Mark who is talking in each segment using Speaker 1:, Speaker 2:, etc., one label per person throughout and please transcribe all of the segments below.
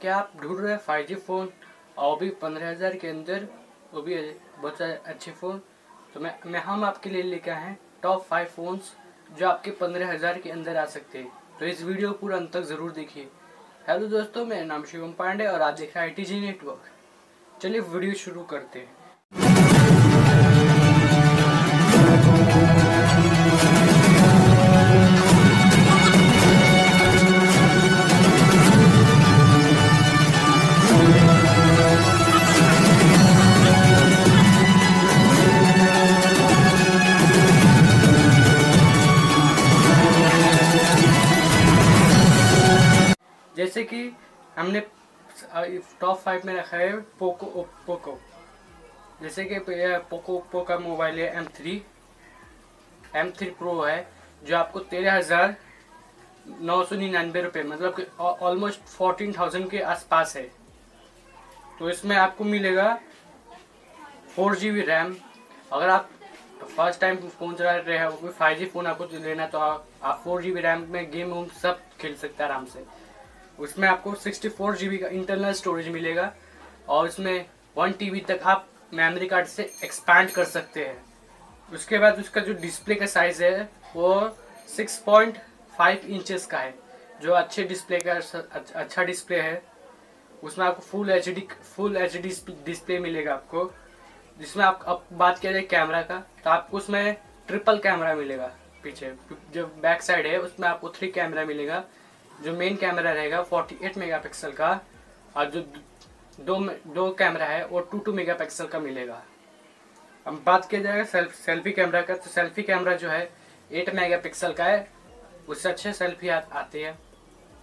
Speaker 1: क्या आप ढूंढ रहे हैं फाइव जी फ़ोन और भी पंद्रह हज़ार के अंदर, वो भी बहुत अच्छे फ़ोन तो मैं मैं, हम आपके लिए लेके आए हैं टॉप फाइव फ़ोन्स जो आपके पंद्रह हज़ार के अंदर आ सकते हैं। तो इस वीडियो को पूरा अंत तक ज़रूर देखिए। हेलो दोस्तों, मेरा नाम शिवम पांडे और आप देख रहे हैं आई टी जी नेटवर्क चलिए वीडियो शुरू करते हैं। कि हमने टॉप फाइव में रखा है पोको पोको जैसे कि पोको ओप्पो का मोबाइल है M three M three pro है, जो आपको तेरह हज़ार नौ सौ निन्यानवे रुपये मतलब ऑलमोस्ट फोर्टीन थाउज़ेंड के आसपास है। तो इसमें आपको मिलेगा फोर जी बी रैम अगर आप फ़र्स्ट टाइम फ़ोन चला रहे हैं, कोई फाइव जी फ़ोन आपको लेना है तो आप फोर जी बी रैम में गेम वूम सब खेल सकते हैं आराम से। उसमें आपको सिक्सटी फोर जी बी का इंटरनल स्टोरेज मिलेगा और उसमें वन टी बी तक आप मेमोरी कार्ड से एक्सपैंड कर सकते हैं। उसके बाद उसका जो डिस्प्ले का साइज़ है, वो सिक्स पॉइंट फाइव इंचेस का है, जो अच्छे डिस्प्ले का अच्छा डिस्प्ले है। उसमें आपको full H D full H D display मिलेगा आपको। जिसमें आप, अब बात किया जाए कैमरा का तो आपको उसमें ट्रिपल कैमरा मिलेगा पीछे। जो बैक साइड है, उसमें आपको थ्री कैमरा मिलेगा। जो मेन कैमरा रहेगा 48 मेगापिक्सल का और जो दो दो कैमरा है वो टू टू मेगापिक्सल का मिलेगा। अब बात किया जाएगा सेल्फ सेल्फी कैमरा का तो सेल्फी कैमरा जो है 8 मेगापिक्सल का है उससे अच्छे सेल्फी आ, आती है।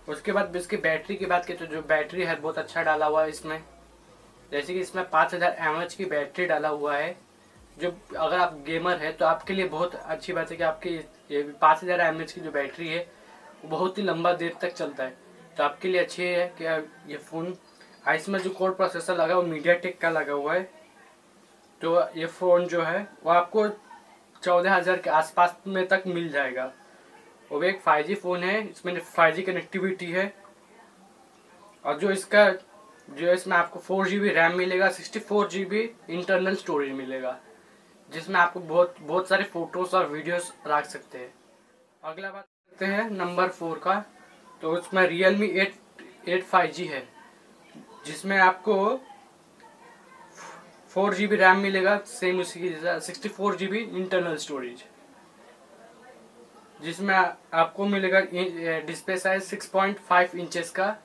Speaker 1: उसके बाद इसकी बैटरी की बात की तो जो बैटरी है बहुत अच्छा डाला हुआ है इसमें। जैसे कि इसमें पाँच हज़ार एम की बैटरी डाला हुआ है। जो अगर आप गेमर है तो आपके लिए बहुत अच्छी बात है कि आपकी ये पाँच हज़ार एम की जो बैटरी है बहुत ही लंबा देर तक चलता है। तो आपके लिए अच्छी है कि ये फ़ोन इसमें जो कोड प्रोसेसर लगा वो मीडिया टेक का लगा हुआ है। तो ये फ़ोन जो है, वो आपको चौदह हज़ार के आसपास में तक मिल जाएगा। वो भी एक फाइव जी फ़ोन है, इसमें फाइव जी कनेक्टिविटी है। और जो इसका, जो इसमें आपको फोर जी बी रैम मिलेगा sixty four G B internal storage मिलेगा, जिसमें आपको बहुत बहुत सारे फ़ोटोज़ और वीडियोस रख सकते हैं। अगला बात करते हैं नंबर फोर का। तो उसमें Realme eight eight five G है, जिसमें आपको फोर जी बी रैम मिलेगा सेम उसी की जैसा sixty four G B internal storage जिसमें आपको मिलेगा display size six point five inches का,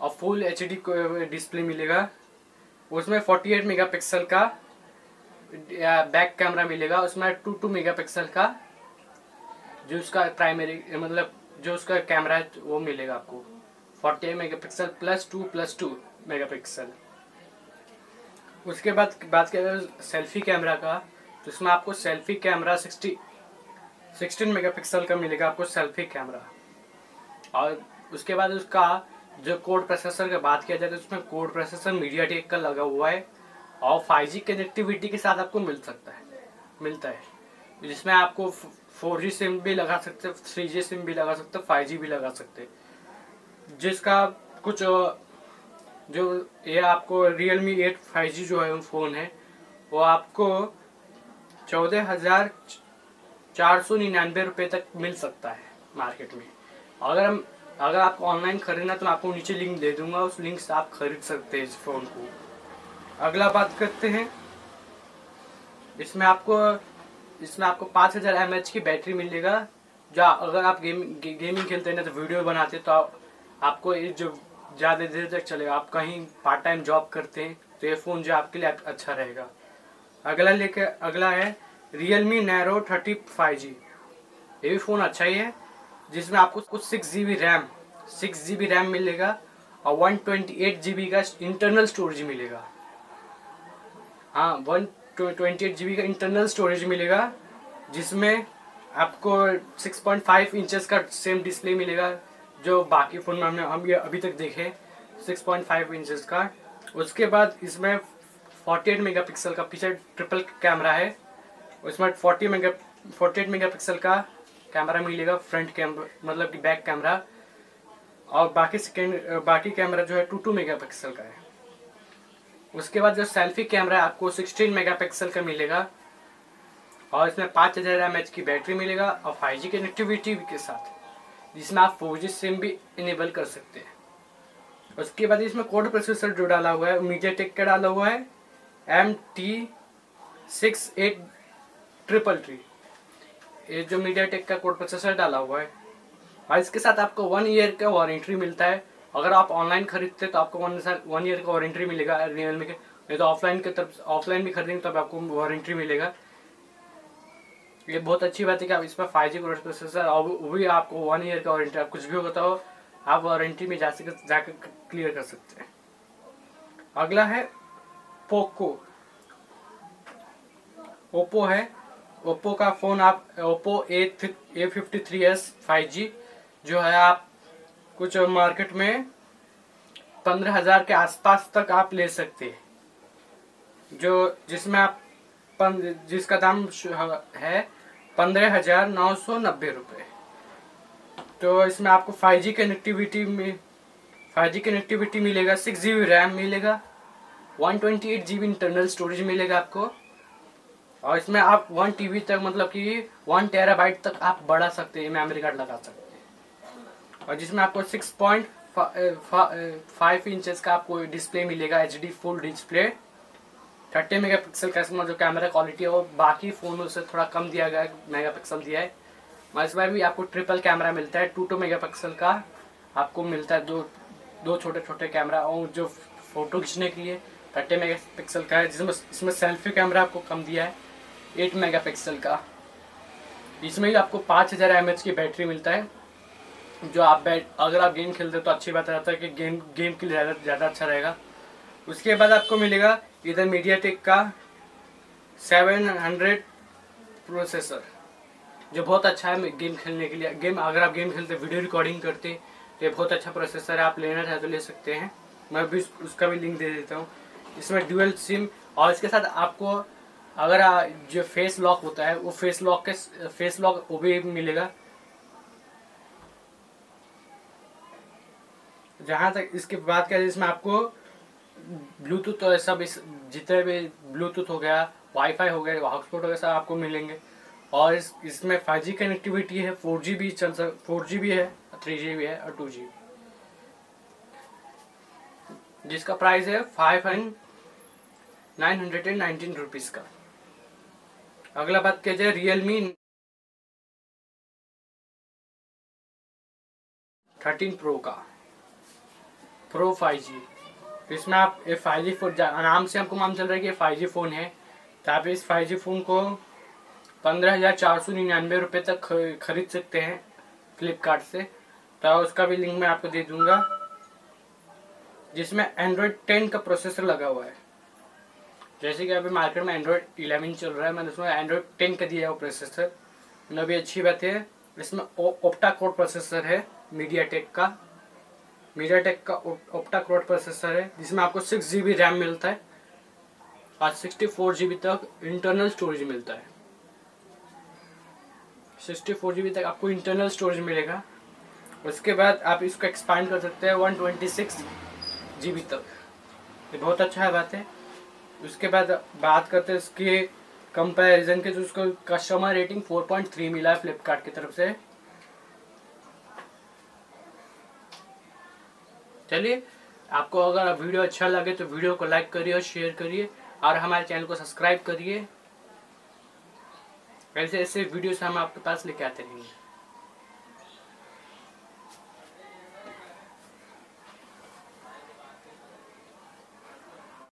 Speaker 1: और फुल एच डी डिस्प्ले मिलेगा। उसमें फोर्टी एट मेगा पिक्सल का बैक कैमरा मिलेगा, उसमें टू टू मेगा पिक्सल का जो उसका प्राइमरी मतलब जो उसका कैमरा है, वो मिलेगा आपको। 48 megapixel plus two plus two megapixel उसके बाद बात करें सेल्फी कैमरा का तो इसमें आपको सेल्फी कैमरा 60 16 मेगापिक्सल का मिलेगा आपको सेल्फी कैमरा और उसके बाद उसका जो कोड प्रोसेसर की बात किया जाए तो उसमें कोड प्रोसेसर मीडिया टेक का लगा हुआ है और 5G कनेक्टिविटी के साथ आपको मिल सकता है, मिलता है। जिसमें आपको फोर जी सिम भी लगा सकते थ्री जी सिम भी लगा सकते फाइव जी भी लगा सकते जिसका कुछ जो ये आपको Realme eight five G जो है फ़ोन है, वो आपको चौदह हज़ार चार सौ निन्यानवे रुपये तक मिल सकता है मार्केट में। अगर हम, अगर आपको ऑनलाइन खरीदना तो मैं आपको नीचे लिंक दे दूँगा, उस लिंक से आप खरीद सकते हैं इस फ़ोन को। अगला बात करते हैं। इसमें आपको इसमें आपको पाँच हज़ार एम की बैटरी मिलेगा जो अगर आप गेम गे, गेमिंग खेलते हैं ना तो वीडियो बनाते तो आप, आपको ये जो ज़्यादा देर तक चलेगा। आप कहीं पार्ट टाइम जॉब करते हैं तो ये फ़ोन जो आपके लिए अच्छा रहेगा। अगला लेकर अगला है Realme Narzo thirty five G ये भी फ़ोन अच्छा ही है जिसमें आपको कुछ six G B RAM six G B RAM मिलेगा और one twenty eight G B का इंटरनल स्टोरेज मिलेगा। हाँ वन ट्वेंटी एट जी का इंटरनल स्टोरेज मिलेगा, जिसमें आपको 6.5 इंचेस का सेम डिस्प्ले मिलेगा, जो बाकी फ़ोन में हमने हम ये अभी तक देखे 6.5 इंचेस का। उसके बाद इसमें 48 मेगापिक्सल का पीछे ट्रिपल कैमरा है, उसमें 40 मेगा 48 मेगापिक्सल का कैमरा मिलेगा फ्रंट कैमरा मतलब कि बैक कैमरा और बाकी सेकेंड बाकी कैमरा जो है टू टू मेगा का है। उसके बाद जो सेल्फी कैमरा है, आपको सिक्सटीन मेगा पिक्सल का मिलेगा। और इसमें पाँच हज़ार एम एच की बैटरी मिलेगा और फाइव जी कनेक्टिविटी के साथ, जिसमें आप फोर जी सिम भी इनेबल कर सकते हैं। उसके बाद इसमें कोड प्रोसेसर जो डाला हुआ है मीडिया टेक का डाला हुआ है M T six eight triple three ये जो मीडिया टेक का कोड प्रोसेसर डाला हुआ है, और इसके साथ आपको वन ईयर का वारंटी मिलता है। अगर आप ऑनलाइन खरीदते तो आपको वन वन ईयर का वारंटी मिलेगा रियलमी के। नहीं तो ऑफलाइन के तरफ़ ऑफलाइन भी खरीदेंगे तो आपको वारंटी मिलेगा। ये बहुत अच्छी बात है कि आप इसमें फाइव जी प्रोसेसर और वो भी आपको वन ईयर का वारंटी आप कुछ भी होता हो आप वारंटी में जा सके जाकर क्लियर कर सकते हैं। अगला है पोको ओप्पो है। ओप्पो का फ़ोन आप Oppo A A fifty three S five G जो है आप कुछ मार्केट में पंद्रह हज़ार के आसपास तक आप ले सकते हैं। जो जिसमें आप जिसका दाम है पंद्रह हज़ार नौ सौ नब्बे रुपये तो इसमें आपको फाइव जी कनेक्टिविटी में फाइव जी कनेक्टिविटी मिलेगा सिक्स जी बी रैम मिलेगा one twenty eight G B internal storage मिलेगा आपको। और इसमें आप वन टी बी तक मतलब कि वन टेराबाइट तक आप बढ़ा सकते हैं मेमोरी कार्ड लगा सकते हैं। और जिसमें आपको सिक्स पॉइंट फाइव इंचेस का आपको डिस्प्ले मिलेगा H D full display thirty mega pixel का इसमें जो कैमरा क्वालिटी है, वो बाकी फ़ोनों से थोड़ा कम दिया गया है मेगा पिक्सल दिया है। और इस इसमें भी आपको ट्रिपल कैमरा मिलता है टू टू मेगा पिक्सल का आपको मिलता है दो दो छोटे छोटे कैमरा और जो फ़ोटो खींचने के लिए थर्टी मेगा पिक्सल का है, जिसमें, इसमें सेल्फी कैमरा आपको कम दिया है एट मेगा पिक्सल का। इसमें ही आपको पाँच हज़ार एम की बैटरी मिलता है। जो आप बैट अगर आप गेम खेलते हो तो अच्छी बात रहता है कि गेम गेम के लिए ज़्यादा ज़्यादा अच्छा रहेगा। उसके बाद आपको मिलेगा इधर मीडिया टेक का सेवन हंड्रेड प्रोसेसर, जो बहुत अच्छा है गेम खेलने के लिए। गेम, अगर आप गेम खेलते, वीडियो रिकॉर्डिंग करते तो ये बहुत अच्छा प्रोसेसर है, आप लेना चाहे तो ले सकते हैं। मैं भी उसका भी लिंक दे देता हूँ। इसमें ड्यूअल सिम, और इसके साथ आपको अगर जो फेस लॉक होता है, वो फेस लॉक के, फेस लॉक वो भी मिलेगा। जहाँ तक इसकी बात करें, इसमें आपको ब्लूटूथ तो सब इस, जितने भी ब्लूटूथ हो गया वाईफाई हो गया हॉटस्पॉट हो गया सब आपको मिलेंगे। और इस, इसमें फाइव कनेक्टिविटी है फोर भी चल सक फोर भी है थ्री भी है और टू जी जिसका प्राइस है five and nine hundred and nineteen rupees का। अगला बात किया जाए रियलमी थर्टीन प्रो का। प्रो फाइव जी तो इसमें आप ये फाइव जी फ़ोन आराम से आपको मालूम चल रहा है कि फाइव जी फ़ोन है। तो आप इस फाइव जी फ़ोन को पंद्रह हज़ार चार सौ निन्यानवे रुपये तक खरीद सकते हैं फ्लिपकार्ट से। तो उसका भी लिंक मैं आपको दे दूँगा। जिसमें एंड्रॉयड टेन का प्रोसेसर लगा हुआ है। जैसे कि अभी मार्केट में एंड्रॉयड इलेवन चल रहा है, मैंने उसमें एंड्रॉयड टेन का दिया है वो प्रोसेसर भी अच्छी बात है, इसमें ओप्टा कोड प्रोसेसर है मीडिया टेक का। मीडिया टेक का ओप्टा क्रोड प्रोसेसर है, जिसमें आपको सिक्स जी बी रैम मिलता है। और सिक्सटी फोर जी बी तक इंटरनल स्टोरेज मिलता है। सिक्सटी फोर जी बी तक आपको इंटरनल स्टोरेज मिलेगा। उसके बाद आप इसको एक्सपांड कर सकते हैं one twenty six G B तक। ये बहुत अच्छा है बात है। उसके बाद बात करते हैं इसके कंपैरिजन के जो उसको कस्टमर रेटिंग 4.3 मिला है फ्लिपकार्ट की तरफ़ से। चलिए, आपको अगर वीडियो अच्छा लगे तो वीडियो को लाइक करिए और शेयर करिए और हमारे चैनल को सब्सक्राइब करिए। ऐसे ऐसे वीडियोस हम आपके पास लेके आते रहेंगे।